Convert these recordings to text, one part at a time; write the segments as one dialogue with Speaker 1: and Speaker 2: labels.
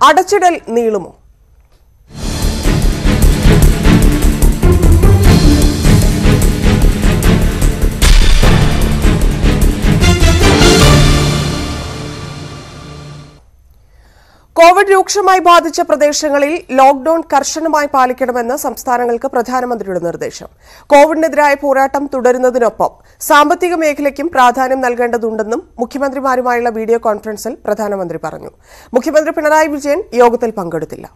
Speaker 1: അടച്ചിടൽ നീളുമോ? Covid രൂക്ഷമായി ബാധിച്ച പ്രദേശങ്ങളിൽ ലോക്ഡൌൺ കർശനമായി പാലിക്കണമെന്ന് സംസ്ഥാനങ്ങൾക്ക് പ്രധാനമന്ത്രിയുടെ നിർദ്ദേശം. കോവിഡിനെതിരായ പോരാട്ടം തുടരുന്നതിനൊപ്പം സാമ്പത്തിക മേഖലയ്ക്കും പ്രാധാന്യം നൽകേണ്ടതുണ്ടെന്നും മുഖ്യമന്ത്രിമാരുമായുള്ള വീഡിയോ കോൺഫറൻസിൽ പ്രധാനമന്ത്രി പറഞ്ഞു. മുഖ്യമന്ത്രി പിണറായി വിജയൻ യോഗത്തിൽ പങ്കെടുത്തില്ല.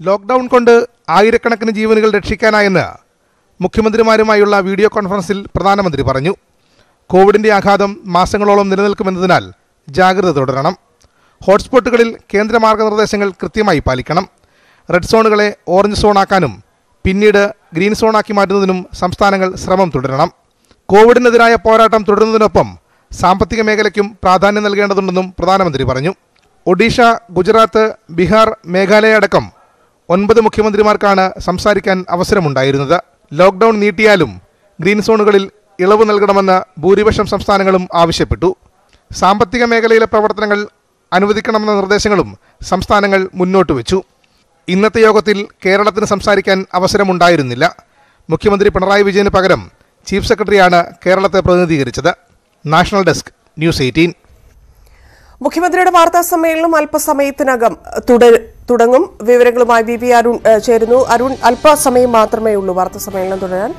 Speaker 2: ലോക്ഡൌൺ കൊണ്ട് ആയിരക്കണക്കിന് ജീവനുകൾ രക്ഷിക്കാനായെന്ന് മുഖ്യമന്ത്രിമാരുമായുള്ള വീഡിയോ കോൺഫറൻസിൽ പ്രധാനമന്ത്രി പറഞ്ഞു. കോവിഡിന്റെ ആഘാതം മാസങ്ങളോളം നിലനിൽക്കുമെന്നതിനാൽ ജാഗ്രത തുടരണം. ഹോട്ട്സ്പോട്ടുകളിൽ കേന്ദ്ര മാർഗനിർദ്ദേശങ്ങൾ കൃത്യമായി പാലിക്കണം. റെഡ് സോണുകളെ ഓറഞ്ച് സോണാക്കാനും പിന്നീട് ഗ്രീൻ സോണാക്കി മാറ്റുന്നതിനും സംസ്ഥാനങ്ങൾ ശ്രമം തുടരണം. കോവിഡിനെതിരായ പോരാട്ടം തുടരുന്നതിനൊപ്പം സാമ്പത്തിക മേഖലയ്ക്കും പ്രാധാന്യം നൽകേണ്ടതുണ്ടെന്നും പ്രധാനമന്ത്രി പറഞ്ഞു. ഒഡീഷ ഗുജറാത്ത് ബീഹാർ മേഘാലയ അടക്കം ഒൻപത് മുഖ്യമന്ത്രിമാർക്കാണ് സംസാരിക്കാൻ അവസരമുണ്ടായിരുന്നത്. ലോക്ക്ഡൌൺ നീട്ടിയാലും ഗ്രീൻ സോണുകളിൽ ഇളവ് നൽകണമെന്ന് ഭൂരിപക്ഷം സംസ്ഥാനങ്ങളും ആവശ്യപ്പെട്ടു. സാമ്പത്തിക മേഖലയിലെ പ്രവർത്തനങ്ങൾ അനുവദിക്കണമെന്ന നിർദ്ദേശങ്ങളും സംസ്ഥാനങ്ങൾ മുന്നോട്ട് വെച്ചു. ഇന്നത്തെ യോഗത്തിൽ കേരളത്തിന് സംസാരിക്കാൻ അവസരമുണ്ടായിരുന്നില്ല. മുഖ്യമന്ത്രി പിണറായി വിജയന് പകരം ചീഫ് സെക്രട്ടറിയാണ് കേരളത്തെ പ്രതിനിധീകരിച്ചത്. National desk news eighteen.
Speaker 1: മുഖ്യമന്ത്രിയുടെ വാർത്താ സമ്മേളനം അല്പസമയത്തിനകം തുട- തുടങ്ങും. വിവരങ്ങളുമായി വി വി അരുൺ ചേരുന്നു. അരുൺ അല്പസമയം മാത്രമേ ഉള്ളൂ വാർത്താ സമ്മേളനം തുടരാൻ.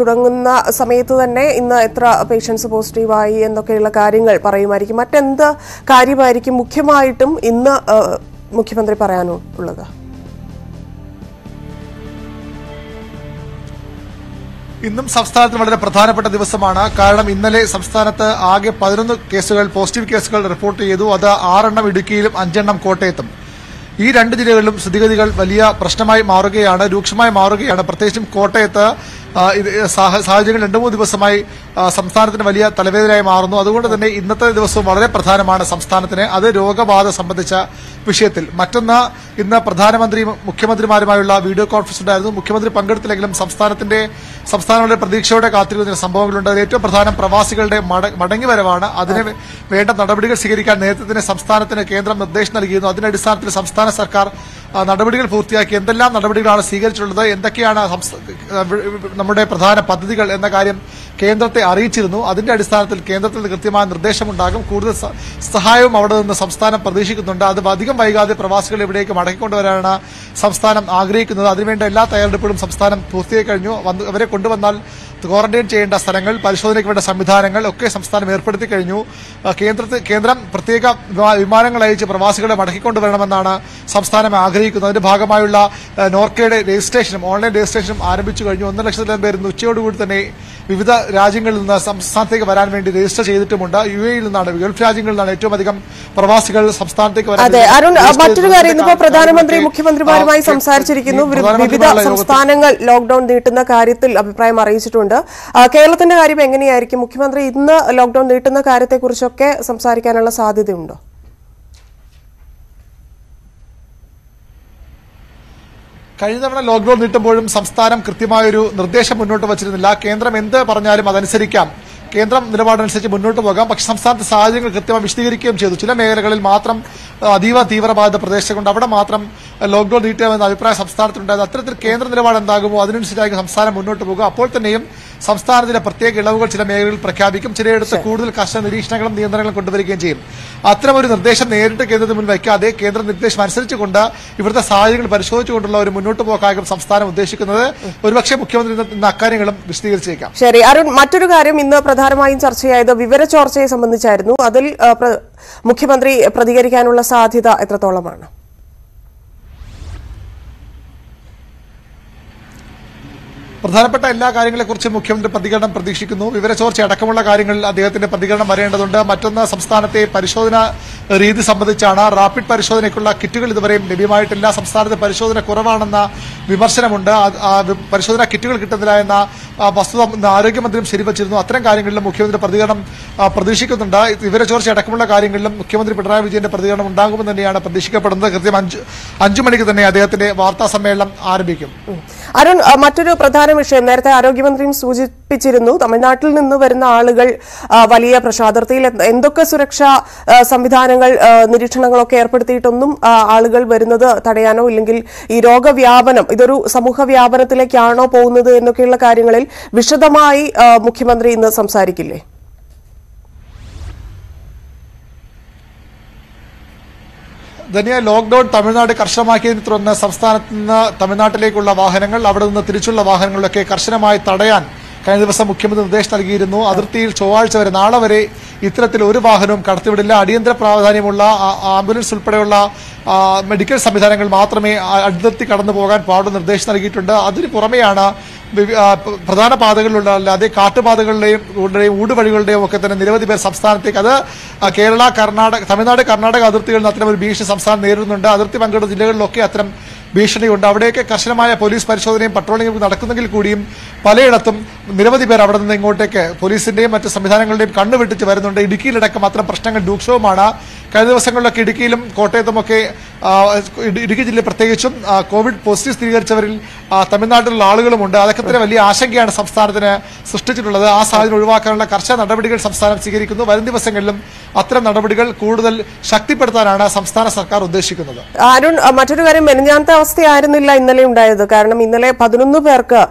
Speaker 1: തുടങ്ങുന്ന സമയത്ത് തന്നെ ഇന്ന് എത്ര പേഷ്യൻസ് പോസിറ്റീവായി എന്നൊക്കെയുള്ള കാര്യങ്ങൾ പറയുമായിരിക്കും. മറ്റെന്ത് കാര്യമായിരിക്കും മുഖ്യമായിട്ടും ഇന്ന് മുഖ്യമന്ത്രി പറയാനോ
Speaker 3: ഇന്നും സംസ്ഥാനത്ത് വളരെ പ്രധാനപ്പെട്ട ദിവസമാണ്. കാരണം ഇന്നലെ സംസ്ഥാനത്ത് ആകെ പതിനൊന്ന് കേസുകൾ പോസിറ്റീവ് കേസുകൾ റിപ്പോർട്ട് ചെയ്തു. അത് ആറെണ്ണം ഇടുക്കിയിലും അഞ്ചെണ്ണം കോട്ടയത്തും. ഈ രണ്ട് ജില്ലകളിലും സ്ഥിതിഗതികൾ വലിയ പ്രശ്നമായി മാറുകയാണ് രൂക്ഷമായി മാറുകയാണ്. പ്രത്യേകിച്ചും കോട്ടയത്ത് ആ, ഇത് സാഹ- സാഹചര്യങ്ങൾ രണ്ടു മൂന്ന് ദിവസമായി സംസ്ഥാനത്തിന് വലിയ തലവേദനയായി മാറുന്നു. അതുകൊണ്ട് തന്നെ ഇന്നത്തെ ദിവസവും വളരെ പ്രധാനമാണ് സംസ്ഥാനത്തിന് അത് രോഗബാധ സംബന്ധിച്ച വിഷയത്തിൽ. മറ്റൊന്ന് ഇന്ന് പ്രധാനമന്ത്രി മുഖ്യമന്ത്രിമാരുമായുള്ള വീഡിയോ കോൺഫറൻസ് ഉണ്ടായിരുന്നു. മുഖ്യമന്ത്രി പങ്കെടുത്തില്ലെങ്കിലും സംസ്ഥാനത്തിന്റെ സംസ്ഥാനങ്ങളുടെ പ്രതീക്ഷയോടെ കാത്തിരിക്കുന്ന സംഭവങ്ങളുണ്ട്. അതിൽ ഏറ്റവും പ്രധാനം പ്രവാസികളുടെ മട- മടങ്ങിവരവാണ്. അതിന് വേണ്ട നടപടികൾ സ്വീകരിക്കാൻ നേതൃത്വത്തിന് സംസ്ഥാനത്തിന് കേന്ദ്രം നിർദ്ദേശം നൽകിയിരുന്നു. അതിന്റെ അടിസ്ഥാനത്തിൽ സംസ്ഥാന സർക്കാർ നടപടികൾ പൂർത്തിയാക്കി എന്തെല്ലാം നടപടികളാണ് സ്വീകരിച്ചിട്ടുള്ളത് എന്തൊക്കെയാണ് നമ്മുടെ പ്രധാന പദ്ധതികൾ എന്ന കാര്യം കേന്ദ്രത്തെ അറിയിച്ചിരുന്നു. അതിന്റെ അടിസ്ഥാനത്തിൽ കേന്ദ്രത്തിൽ കൃത്യമായ നിർദ്ദേശമുണ്ടാകും. കൂടുതൽ സഹായവും അവിടെ നിന്ന് സംസ്ഥാനം പ്രതീക്ഷിക്കുന്നുണ്ട്. അത് അധികം വൈകാതെ പ്രവാസികളെ ഇവിടേക്ക് മടക്കിക്കൊണ്ടുവരാനാണ് സംസ്ഥാനം ആഗ്രഹിക്കുന്നത്. അതിനുവേണ്ട എല്ലാ തയ്യാറെടുപ്പുകളും സംസ്ഥാനം പൂർത്തിയായി കഴിഞ്ഞു അവരെ കൊണ്ടുവന്നാൽ ക്വാറന്റൈൻ ചെയ്യേണ്ട സ്ഥലങ്ങൾ പരിശോധനയ്ക്ക് വേണ്ട സംവിധാനങ്ങൾ ഒക്കെ സംസ്ഥാനം ഏർപ്പെടുത്തി കഴിഞ്ഞു. കേന്ദ്രത്തിൽ കേന്ദ്രം പ്രത്യേക വിമാ- വിമാനങ്ങൾ അയച്ച് പ്രവാസികളെ മടക്കിക്കൊണ്ടുവരണമെന്നാണ് സംസ്ഥാനം ആഗ്രഹിക്കുന്നത്. അതിന്റെ ഭാഗമായുള്ള നോർക്കയുടെ രജിസ്ട്രേഷനും ഓൺലൈൻ രജിസ്ട്രേഷനും ആരംഭിച്ചു കഴിഞ്ഞു. ഒന്നര ലക്ഷത്തിലധികം പേര് ഇന്ന് ഉച്ചയോടുകൂടി തന്നെ വിവിധ രാജ്യങ്ങളിൽ നിന്ന് സംസ്ഥാനത്തേക്ക് വരാൻ വേണ്ടി രജിസ്റ്റർ ചെയ്തിട്ടുമുണ്ട്. യു എയിൽ നിന്നാണ് ഗൾഫ് രാജ്യങ്ങളിൽ നിന്നാണ് ഏറ്റവും അധികം പ്രവാസികൾ സംസ്ഥാനത്തേക്ക് വരാൻ
Speaker 1: അതെ അരുൺ മറ്റൊരു കാര്യം ഇന്നിപ്പോ പ്രധാനമന്ത്രി മുഖ്യമന്ത്രിമാരുമായി സംസാരിച്ചിരിക്കുന്നു. വിവിധ സംസ്ഥാനങ്ങൾ ലോക്ഡൌൺ നീട്ടുന്ന കാര്യത്തിൽ അഭിപ്രായം അറിയിച്ചിട്ടുണ്ട്. കേരളത്തിന്റെ കാര്യം എങ്ങനെയായിരിക്കും? മുഖ്യമന്ത്രി ഇന്ന് ലോക്ഡൌൺ നീട്ടുന്ന കാര്യത്തെക്കുറിച്ചൊക്കെ സംസാരിക്കാനുള്ള സാധ്യതയുണ്ടോ?
Speaker 3: കഴിഞ്ഞ തവണ ലോക്ഡൌൺ നീട്ടുമ്പോഴും സംസ്ഥാനം കൃത്യമായൊരു നിർദ്ദേശം മുന്നോട്ട് വച്ചിരുന്നില്ല. കേന്ദ്രം എന്ത് പറഞ്ഞാലും അതനുസരിക്കാം. കേന്ദ്രം നിലപാടനുസരിച്ച് മുന്നോട്ട് പോകാം. പക്ഷെ സംസ്ഥാനത്തെ സാഹചര്യങ്ങൾ കൃത്യമായി വിശദീകരിക്കുകയും ചെയ്തു. ചില മേഖലകളിൽ മാത്രം അതീവ തീവ്രബാധിത പ്രദേശങ്ങളുണ്ട്. അവിടെ മാത്രം ലോക്ക്ഡൌൺ നീട്ടാമെന്ന അഭിപ്രായം സംസ്ഥാനത്തിനുണ്ടായത് അത്തരത്തിൽ കേന്ദ്ര നിലപാട് എന്താകുമോ അതിനനുസരിച്ചായിരിക്കും സംസ്ഥാനം മുന്നോട്ട് പോകുക. അപ്പോൾ തന്നെയും സംസ്ഥാനത്തിലെ പ്രത്യേക ഇളവുകൾ ചില മേഖലകളിൽ പ്രഖ്യാപിക്കും. ചിലയിടത്ത് കൂടുതൽ കർശന നിരീക്ഷണങ്ങളും നിയന്ത്രണങ്ങളും കൊണ്ടുവരികയും ചെയ്യും. അത്തരമൊരു നിർദ്ദേശം നേരിട്ട് കേന്ദ്രത്തിന് മുൻ വയ്ക്കാതെ കേന്ദ്ര നിർദ്ദേശം അനുസരിച്ചുകൊണ്ട് ഇവിടുത്തെ സാഹചര്യങ്ങൾ പരിശോധിച്ചുകൊണ്ടുള്ള ഒരു മുന്നോട്ട് പോക്കാകും സംസ്ഥാനം ഉദ്ദേശിക്കുന്നത്. ഒരുപക്ഷെ മുഖ്യമന്ത്രി ഇന്ന് അക്കാര്യങ്ങളും വിശദീകരിച്ചേക്കാം.
Speaker 1: ശരി. അരുൺ മറ്റൊരു കാര്യം ഇന്ന് പ്രധാനമായും ചർച്ചയായത് വിവര ചോർച്ചയെ സംബന്ധിച്ചായിരുന്നു. അതിൽ മുഖ്യമന്ത്രി പ്രതികരിക്കാനുള്ള സാധ്യത എത്രത്തോളമാണ്?
Speaker 3: പ്രധാനപ്പെട്ട എല്ലാ കാര്യങ്ങളെക്കുറിച്ചും മുഖ്യമന്ത്രി പ്രതികരണം പ്രതീക്ഷിക്കുന്നു. വിവരച്ചോർച്ച അടക്കമുള്ള കാര്യങ്ങളിൽ അദ്ദേഹത്തിന്റെ പ്രതികരണം വരേണ്ടതുണ്ട്. മറ്റൊന്ന് സംസ്ഥാനത്തെ പരിശോധന രീതി സംബന്ധിച്ചാണ് റാപ്പിഡ് പരിശോധനയ്ക്കുള്ള കിറ്റുകൾ ഇതുവരെയും ലഭ്യമായിട്ടില്ല. സംസ്ഥാനത്ത് പരിശോധന കുറവാണെന്ന വിമർശനമുണ്ട്. പരിശോധനാ കിറ്റുകൾ കിട്ടുന്നില്ല എന്ന വസ്തുത ആരോഗ്യമന്ത്രിയും ശരിവച്ചിരുന്നു. അത്തരം കാര്യങ്ങളിലും മുഖ്യമന്ത്രി പ്രതികരണം പ്രതീക്ഷിക്കുന്നുണ്ട്. വിവരചോർച്ച അടക്കമുള്ള കാര്യങ്ങളിലും മുഖ്യമന്ത്രി പിണറായി വിജയന്റെ പ്രതികരണം ഉണ്ടാകുമെന്ന് തന്നെയാണ് പ്രതീക്ഷിക്കപ്പെടുന്നത്. കൃത്യം അഞ്ച് അഞ്ചു മണിക്ക് തന്നെ അദ്ദേഹത്തിന്റെ വാർത്താ സമ്മേളനം ആരംഭിക്കും.
Speaker 1: അരുൺ മറ്റൊരു പ്രധാന വിഷയം നേരത്തെ ആരോഗ്യമന്ത്രിയും സൂചി സൂചിപ്പിച്ചിരുന്നു തമിഴ്നാട്ടിൽ നിന്ന് വരുന്ന ആളുകൾ വലിയ പ്രശാദർത്തിയിൽ എന്ത്- എന്തൊക്കെ സുരക്ഷാ സംവിധാനങ്ങൾ നിരീക്ഷണങ്ങളൊക്കെ ഏർപ്പെടുത്തിയിട്ടൊന്നും ആളുകൾ വരുന്നത് തടയാനോ ഇല്ലെങ്കിൽ ഈ രോഗവ്യാപനം ഇതൊരു സമൂഹ വ്യാപനത്തിലേക്കാണോ പോകുന്നത് എന്നൊക്കെയുള്ള കാര്യങ്ങളിൽ വിശദമായി മുഖ്യമന്ത്രി ഇന്ന് സംസാരിക്കില്ലേ?
Speaker 3: ധനിയ ലോക്ഡൌൺ തമിഴ്നാട് കർശനമാക്കിയതിനെ തുടർന്ന് സംസ്ഥാനത്ത് നിന്ന് തമിഴ്നാട്ടിലേക്കുള്ള വാഹനങ്ങൾ അവിടെ നിന്ന് തിരിച്ചുള്ള വാഹനങ്ങളൊക്കെ കർശനമായി തടയാൻ കഴിഞ്ഞ ദിവസം മുഖ്യമന്ത്രി നിർദ്ദേശം നൽകിയിരുന്നു. അതിർത്തിയിൽ ചൊവ്വാഴ്ച വരെ നാളെ വരെ ഇത്തരത്തിൽ ഒരു വാഹനവും കടത്തിവിടില്ല. അടിയന്തര പ്രാധാന്യമുള്ള ആംബുലൻസ് ഉൾപ്പെടെയുള്ള മെഡിക്കൽ സംവിധാനങ്ങൾ മാത്രമേ അതിർത്തി കടന്നു പോകാൻ പാടുള്ള നിർദ്ദേശം നൽകിയിട്ടുണ്ട്. അതിന് പുറമെയാണ് പ്രധാന പാതകളിലുള്ള അല്ലാതെ കാട്ടുപാതകളുടെയും ഊടുവഴികളുടെയും ഒക്കെ തന്നെ നിരവധി പേർ സംസ്ഥാനത്തേക്ക്. അത് കേരള കർണാടക തമിഴ്നാട് കർണാടക അതിർത്തികളിൽ അത്തരം ഒരു ഭീഷണി സംസ്ഥാനം നേരിടുന്നുണ്ട്. അതിർത്തി പങ്കിടുന്ന ജില്ലകളിലൊക്കെ അത്തരം ഭീഷണിയുണ്ട്. അവിടെയൊക്കെ കർശനമായ പോലീസ് പരിശോധനയും പട്രോളിംഗും നടക്കുന്നെങ്കിൽ കൂടിയും പലയിടത്തും നിരവധി പേർ അവിടെ നിന്ന് ഇങ്ങോട്ടേക്ക് പോലീസിന്റെയും മറ്റ് സംവിധാനങ്ങളുടെയും കണ്ണുവെട്ടിച്ച് വരുന്നുണ്ട്. ഇടുക്കിയിലടക്കം അത്തരം പ്രശ്നങ്ങൾ രൂക്ഷവുമാണ്. കഴിഞ്ഞ ദിവസങ്ങളിലൊക്കെ ഇടുക്കിയിലും കോട്ടയത്തുമൊക്കെ ഇടുക്കി ജില്ലയിൽ പ്രത്യേകിച്ചും കോവിഡ് പോസിറ്റീവ് സ്ഥിരീകരിച്ചവരിൽ തമിഴ്നാട്ടിലുള്ള ആളുകളുമുണ്ട്. അതൊക്കെ തന്നെ വലിയ ആശങ്കയാണ് സംസ്ഥാനത്തിന് സൃഷ്ടിച്ചിട്ടുള്ളത്. ആ സാഹചര്യം ഒഴിവാക്കാനുള്ള കർശന നടപടികൾ സംസ്ഥാനം സ്വീകരിക്കുന്നു. വരും ദിവസങ്ങളിലും അത്തരം നടപടികൾ കൂടുതൽ ശക്തിപ്പെടുത്താനാണ് സംസ്ഥാന സർക്കാർ ഉദ്ദേശിക്കുന്നത്.
Speaker 1: അരുൺ മറ്റൊരു കാര്യം മെനഞ്ഞാത്ത അവസ്ഥയായിരുന്നില്ല ഇന്നലെ ഉണ്ടായത്. കാരണം ഇന്നലെ പതിനൊന്ന് പേർക്ക്